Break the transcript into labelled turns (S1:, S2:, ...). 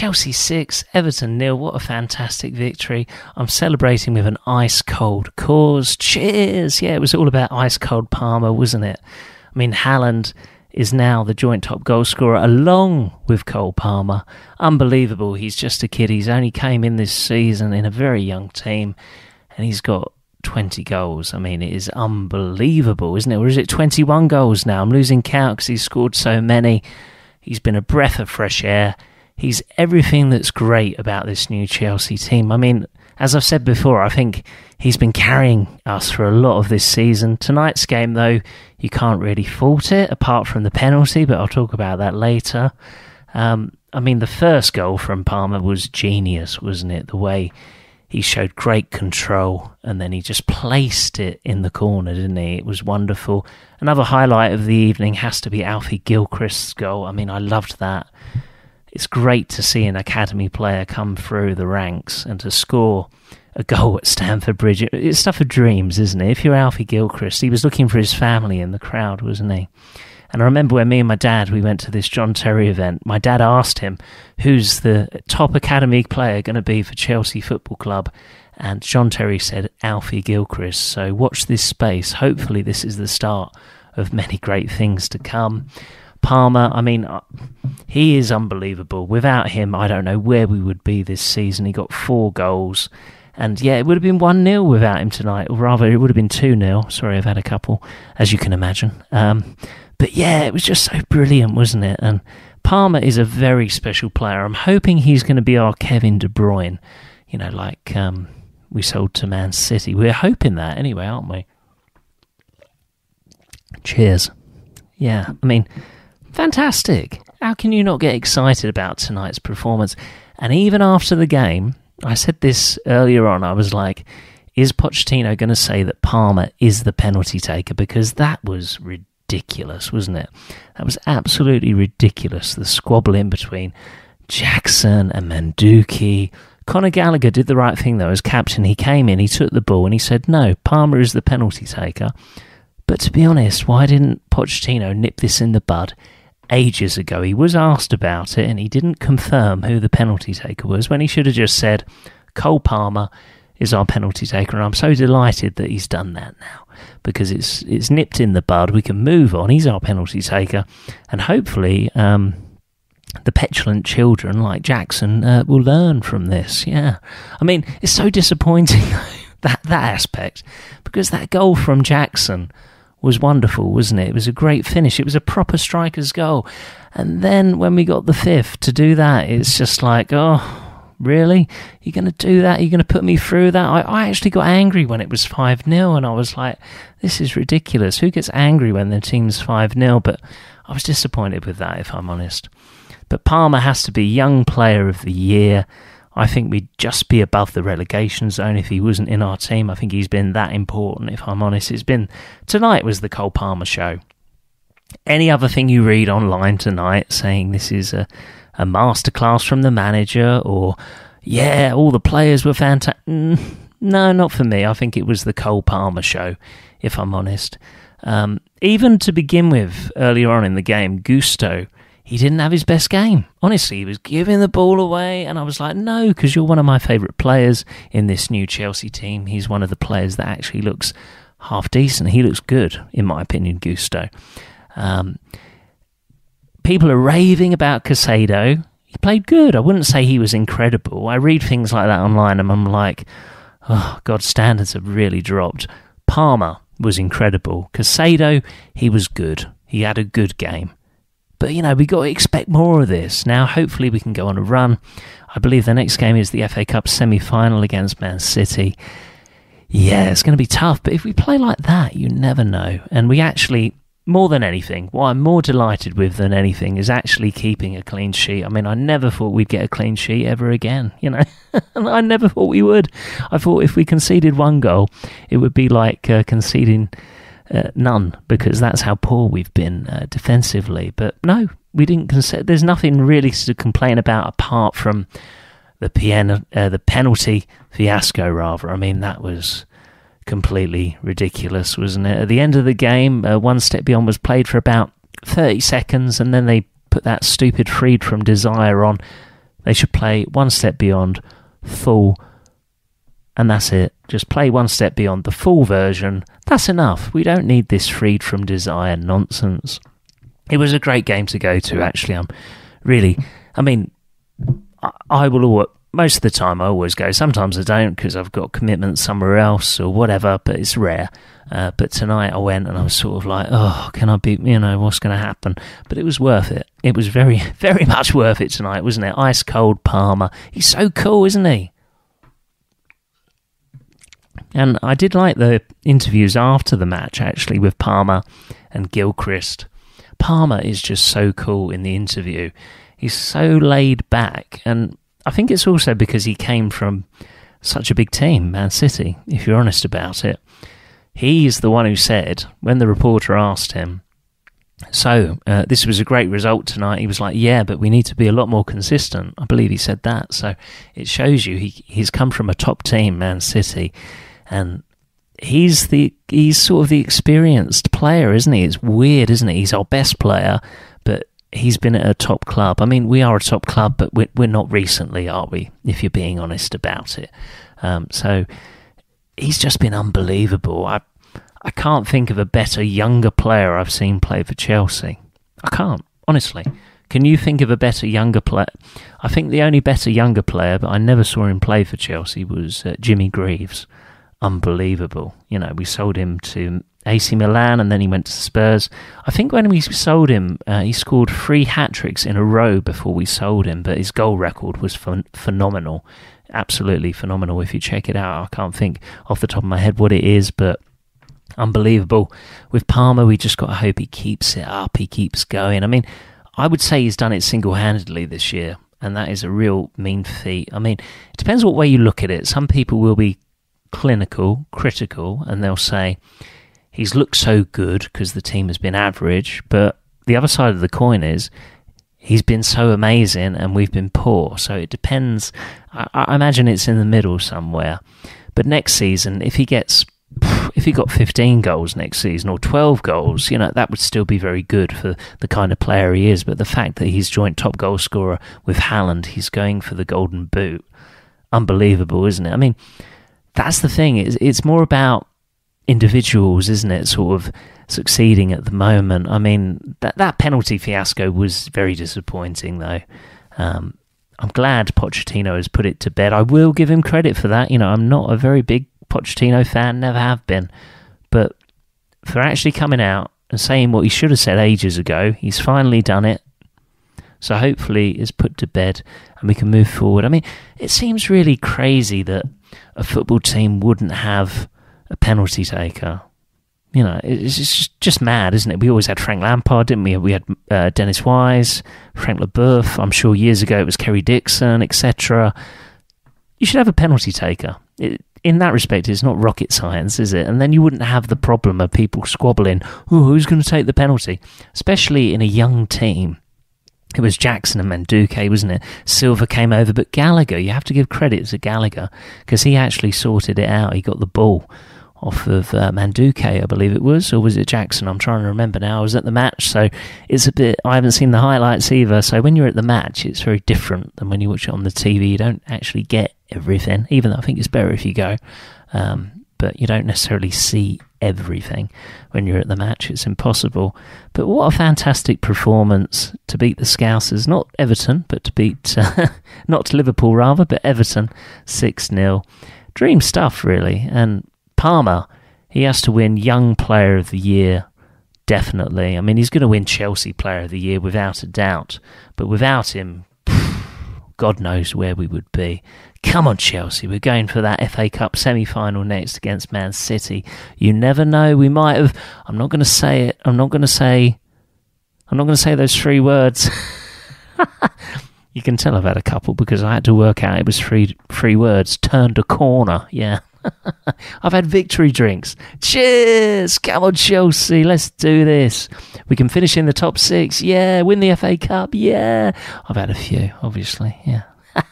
S1: Chelsea 6, Everton nil. What a fantastic victory. I'm celebrating with an ice cold Coors. Cheers. Yeah, it was all about ice cold Palmer, wasn't it? I mean, Haaland is now the joint top goal scorer along with Cole Palmer. Unbelievable. He's just a kid. He's only came in this season in a very young team and he's got 20 goals. I mean, it is unbelievable, isn't it? Or is it 21 goals now? I'm losing count because he's scored so many. He's been a breath of fresh air. He's everything that's great about this new Chelsea team. I mean, as I've said before, I think he's been carrying us for a lot of this season. Tonight's game, though, you can't really fault it apart from the penalty, but I'll talk about that later. Um, I mean, the first goal from Palmer was genius, wasn't it? The way he showed great control and then he just placed it in the corner, didn't he? It was wonderful. Another highlight of the evening has to be Alfie Gilchrist's goal. I mean, I loved that. It's great to see an academy player come through the ranks and to score a goal at Stamford Bridge. It's stuff of dreams, isn't it? If you're Alfie Gilchrist, he was looking for his family in the crowd, wasn't he? And I remember when me and my dad we went to this John Terry event. My dad asked him, "Who's the top academy player going to be for Chelsea Football Club?" And John Terry said, "Alfie Gilchrist." So watch this space. Hopefully, this is the start of many great things to come. Palmer, I mean, uh, he is unbelievable. Without him, I don't know where we would be this season. He got four goals. And yeah, it would have been 1 0 without him tonight, or rather, it would have been 2 0. Sorry, I've had a couple, as you can imagine. Um, but yeah, it was just so brilliant, wasn't it? And Palmer is a very special player. I'm hoping he's going to be our Kevin De Bruyne, you know, like um, we sold to Man City. We're hoping that anyway, aren't we? Cheers. Yeah, I mean, fantastic. How can you not get excited about tonight's performance? And even after the game, I said this earlier on. I was like, is Pochettino going to say that Palmer is the penalty taker? Because that was ridiculous, wasn't it? That was absolutely ridiculous. The squabble in between Jackson and Madueke. Conor Gallagher did the right thing, though. As captain, he came in, he took the ball, and he said, No, Palmer is the penalty taker. But to be honest, why didn't Pochettino nip this in the bud ages ago. He was asked about it and he didn't confirm who the penalty taker was when he should have just said, Cole Palmer is our penalty taker. And I'm so delighted that he's done that now because it's it's nipped in the bud. We can move on. He's our penalty taker. And hopefully, um, the petulant children like Jackson uh, will learn from this. Yeah. I mean, it's so disappointing, that, that aspect, because that goal from Jackson was wonderful, wasn't it? It was a great finish. It was a proper striker's goal. And then when we got the fifth to do that, it's just like, oh, really? You're going to do that? You're going to put me through that? I, I actually got angry when it was 5 0, and I was like, this is ridiculous. Who gets angry when their team's 5 0? But I was disappointed with that, if I'm honest. But Palmer has to be Young Player of the Year. I think we'd just be above the relegation zone if he wasn't in our team. I think he's been that important, if I'm honest. It's been tonight was the Cole Palmer show. Any other thing you read online tonight saying this is a, a masterclass from the manager or yeah, all the players were fantastic. Mm, no, not for me. I think it was the Cole Palmer show, if I'm honest. Um, even to begin with, earlier on in the game, Gusto he didn't have his best game. Honestly, he was giving the ball away, and I was like, no, because you're one of my favourite players in this new Chelsea team. He's one of the players that actually looks half decent. He looks good, in my opinion, Gusto. Um, people are raving about Caicedo. He played good. I wouldn't say he was incredible. I read things like that online, and I'm like, oh, God, standards have really dropped. Palmer was incredible. Caicedo, he was good. He had a good game. But, you know, we got to expect more of this. Now, hopefully, we can go on a run. I believe the next game is the FA Cup semi final against Man City. Yeah, it's going to be tough, but if we play like that, you never know. And we actually, more than anything, what I'm more delighted with than anything is actually keeping a clean sheet. I mean, I never thought we'd get a clean sheet ever again, you know. I never thought we would. I thought if we conceded one goal, it would be like uh, conceding uh, none, because that's how poor we've been uh, defensively. But no, we didn't consider. There's nothing really to complain about apart from the piano, uh, the penalty fiasco. Rather, I mean that was completely ridiculous, wasn't it? At the end of the game, uh, one step beyond was played for about 30 seconds, and then they put that stupid freed from desire on They should play one step beyond full, and that's it. Just play one step beyond the full version. That's enough. We don't need this freed from desire nonsense. It was a great game to go to, actually. I'm really, I mean, I, will most of the time I always go. Sometimes I don't because I've got commitments somewhere else or whatever, but it's rare. Uh, but tonight I went and I was sort of like, oh, can I be, you know, what's going to happen? But it was worth it. It was very, very much worth it tonight, wasn't it? Ice cold Palmer. He's so cool, isn't he? And I did like the interviews after the match, actually, with Palmer and Gilchrist. Palmer is just so cool in the interview. He's so laid back, and I think it's also because he came from such a big team, Man City, if you're honest about it. He's the one who said, when the reporter asked him, so uh, this was a great result tonight. He was like, "Yeah, but we need to be a lot more consistent." I believe he said that. So it shows you he he's come from a top team, Man City, and he's the he's sort of the experienced player, isn't he? It's weird, isn't it? He's our best player, but he's been at a top club. I mean, we are a top club, but we're, we're not recently, are we? If you're being honest about it. Um, so he's just been unbelievable. I I can't think of a better younger player I've seen play for Chelsea. I can't honestly. Can you think of a better younger player? I think the only better younger player, but I never saw him play for Chelsea, was uh, Jimmy Greaves. Unbelievable. You know, we sold him to AC Milan, and then he went to Spurs. I think when we sold him, uh, he scored three hat tricks in a row before we sold him, but his goal record was ph- phenomenal. Absolutely phenomenal. If you check it out, I can't think off the top of my head what it is, but unbelievable. With Palmer, we just got to hope he keeps it up, he keeps going. I mean, I would say he's done it single handedly this year, and that is a real mean feat. I mean, it depends what way you look at it. Some people will be clinical, critical, and they'll say, he's looked so good because the team has been average. But the other side of the coin is he's been so amazing and we've been poor. So it depends. I, I imagine it's in the middle somewhere. But next season, if he gets if he got 15 goals next season or 12 goals, you know, that would still be very good for the kind of player he is. But the fact that he's joint top goal scorer with Haaland, he's going for the golden boot. Unbelievable, isn't it? I mean, that's the thing. It's, it's more about individuals, isn't it? Sort of succeeding at the moment. I mean, that that penalty fiasco was very disappointing, though. Um, I'm glad Pochettino has put it to bed. I will give him credit for that. You know, I'm not a very big Pochettino fan, never have been, but for actually coming out and saying what he should have said ages ago, he's finally done it. So hopefully it's put to bed and we can move forward. I mean, it seems really crazy that a football team wouldn't have a penalty taker. You know, it's just, mad, isn't it? We always had Frank Lampard, didn't we? We had uh, Dennis Wise, Frank Leboeuf. I'm sure years ago it was Kerry Dixon, etc. You should have a penalty taker. It, in that respect, it's not rocket science, is it? And then you wouldn't have the problem of people squabbling, oh, who's going to take the penalty? Especially in a young team. It was Jackson and Madueke, wasn't it? Silva came over, but Gallagher, you have to give credit to Gallagher because he actually sorted it out. He got the ball off of uh, Madueke, I believe it was, or was it Jackson? I'm trying to remember now. I was at the match, so it's a bit. I haven't seen the highlights either. So when you're at the match, it's very different than when you watch it on the TV. You don't actually get everything, even though I think it's better if you go. Um, but you don't necessarily see everything when you're at the match. It's impossible. But what a fantastic performance to beat the Scousers, not Everton, but to beat, uh, not Liverpool rather, but Everton 6 0. Dream stuff, really. And Palmer, he has to win Young Player of the Year, definitely. I mean, he's going to win Chelsea Player of the Year without a doubt. But without him, God knows where we would be. Come on, Chelsea. We're going for that FA Cup semi final next against Man City. You never know. We might have. I'm not going to say it. I'm not going to say. I'm not going to say those three words. you can tell I've had a couple because I had to work out it was three three words. Turned a corner. Yeah. I've had victory drinks. Cheers! Come on, Chelsea. Let's do this. We can finish in the top six. Yeah. Win the FA Cup. Yeah. I've had a few, obviously. Yeah.